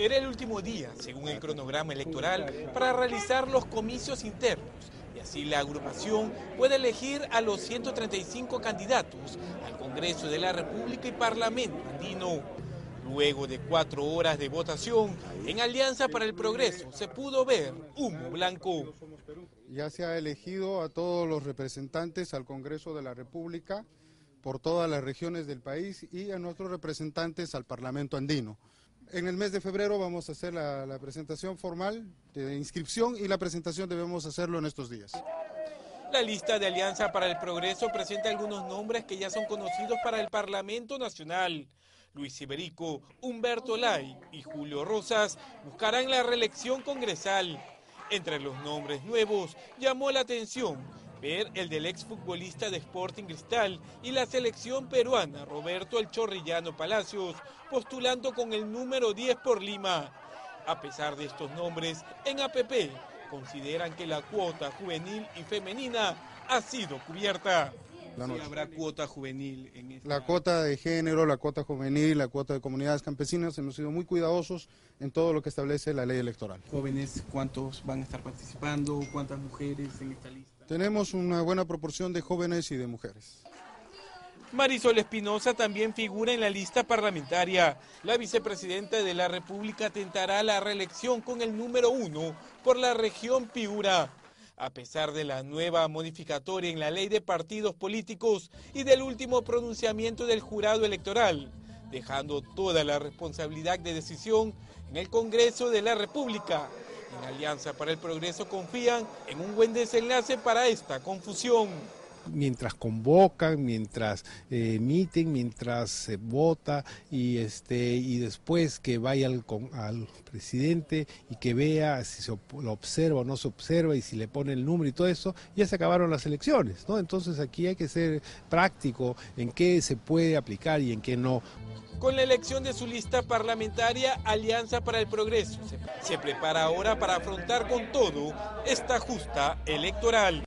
Era el último día, según el cronograma electoral, para realizar los comicios internos y así la agrupación puede elegir a los 135 candidatos al Congreso de la República y Parlamento andino. Luego de cuatro horas de votación, en Alianza para el Progreso se pudo ver humo blanco. Ya se ha elegido a todos los representantes al Congreso de la República por todas las regiones del país y a nuestros representantes al Parlamento andino. En el mes de febrero vamos a hacer la, presentación formal de inscripción y la presentación debemos hacerlo en estos días. La lista de Alianza para el Progreso presenta algunos nombres que ya son conocidos para el Parlamento Nacional. Luis Iberico, Humberto Lai y Julio Rosas buscarán la reelección congresal. Entre los nombres nuevos llamó la atención ver el del exfutbolista de Sporting Cristal y la selección peruana Roberto El Chorrillano Palacios, postulando con el número 10 por Lima. A pesar de estos nombres, en APP consideran que la cuota juvenil y femenina ha sido cubierta. Habrá cuota juvenil en esta... La cuota de género, la cuota juvenil, la cuota de comunidades campesinas, hemos sido muy cuidadosos en todo lo que establece la ley electoral. ¿Jóvenes cuántos van a estar participando? ¿Cuántas mujeres en esta lista? Tenemos una buena proporción de jóvenes y de mujeres. Marisol Espinosa también figura en la lista parlamentaria. La vicepresidenta de la República tentará la reelección con el número uno por la región Piura. A pesar de la nueva modificatoria en la ley de partidos políticos y del último pronunciamiento del jurado electoral, dejando toda la responsabilidad de decisión en el Congreso de la República, en Alianza para el Progreso confían en un buen desenlace para esta confusión. Mientras convocan, mientras eh, emiten, mientras se vota y este y después que vaya al, al presidente y que vea si se lo observa o no se observa y si le pone el número y todo eso, ya se acabaron las elecciones, ¿no? Entonces aquí hay que ser práctico en qué se puede aplicar y en qué no. Con la elección de su lista parlamentaria, Alianza para el Progreso se prepara ahora para afrontar con todo esta justa electoral.